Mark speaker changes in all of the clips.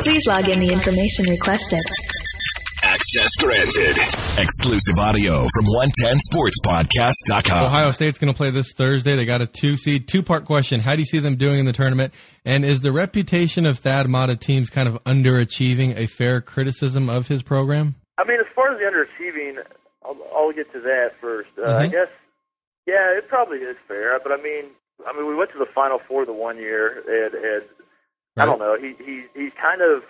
Speaker 1: Please log in the information requested.
Speaker 2: Access granted. Exclusive audio from 110sportspodcast.com.
Speaker 3: Ohio State's going to play this Thursday. They got a two seed. Two part question. How do you see them doing in the tournament? And is the reputation of Thad Matta teams kind of underachieving a fair criticism of his program?
Speaker 4: I mean, as far as the underachieving, I'll, I'll get to that first. Uh, I
Speaker 3: Mhm.
Speaker 4: guess, yeah, it probably is fair. But I mean, I mean, we went to the Final Four the one year, and, and I don't know. He he he's kind of.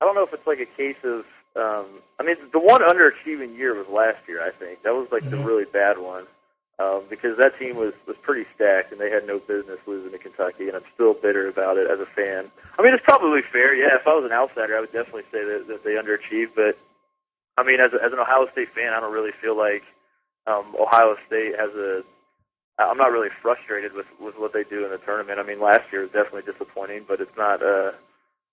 Speaker 4: I don't know if it's like a case of. Um, I mean, the one underachieving year was last year. I think that was like the really bad one. Um, because that team was was pretty stacked and they had no business losing to Kentucky, and I'm still bitter about it as a fan. I mean, it's probably fair. Yeah, if I was an outsider, I would definitely say that, that they underachieved. But I mean, as a, as an Ohio State fan, I don't really feel like um, Ohio State has a. I'm not really frustrated with with what they do in the tournament. I mean, last year was definitely disappointing, but it's not. Uh,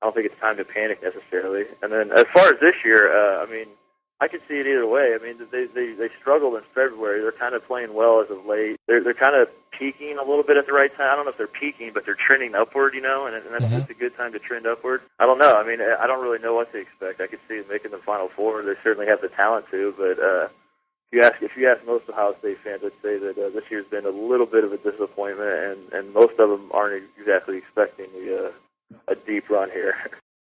Speaker 4: I don't think it's time to panic necessarily. And then as far as this year, uh, I mean, I could see it either way. I mean, they they they struggled in February. They're kind of playing well as of late. They're they're kind of peaking a little bit at the right time. I don't know if they're peaking, but they're trending upward. You know, and, and that's
Speaker 3: Mhm.
Speaker 4: just a good time to trend upward. I don't know. I mean, I don't really know what to expect. I could see them making the Final Four. They certainly have the talent to, but. uh if you ask if you ask most Ohio State fans, I'd say that uh, this year's been a little bit of a disappointment, and and most of them aren't exactly expecting the uh, a deep run here.